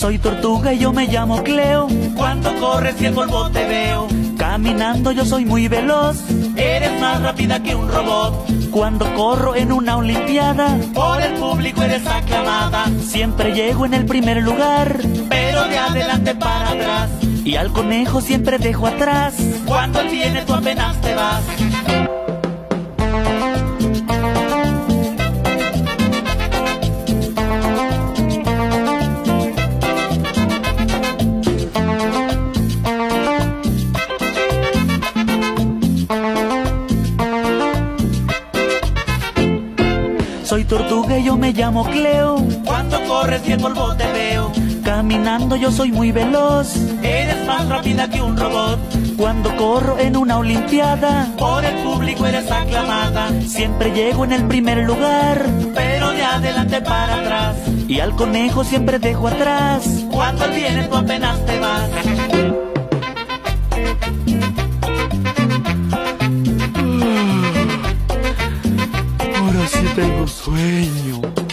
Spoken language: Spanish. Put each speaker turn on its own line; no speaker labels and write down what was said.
Soy tortuga y yo me llamo Cleo. Cuando corres y el polvo te veo. Caminando yo soy muy veloz. Eres más rápida que un robot. Cuando corro en una olimpiada. Por el público eres aclamada. Siempre llego en el primer lugar. Pero de adelante para atrás. Y al conejo siempre dejo atrás. Cuando él viene tú apenas te vas. Soy tortuga y yo me llamo Cleo. Cuando corres y el polvo te veo. Caminando yo soy muy veloz. Eres más rápida que un robot. Cuando corro en una olimpiada. Por el público eres aclamada. Siempre llego en el primer lugar. Pero de adelante para atrás. Y al conejo siempre dejo atrás. Cuando él viene tú apenas te vas. tengo sueño.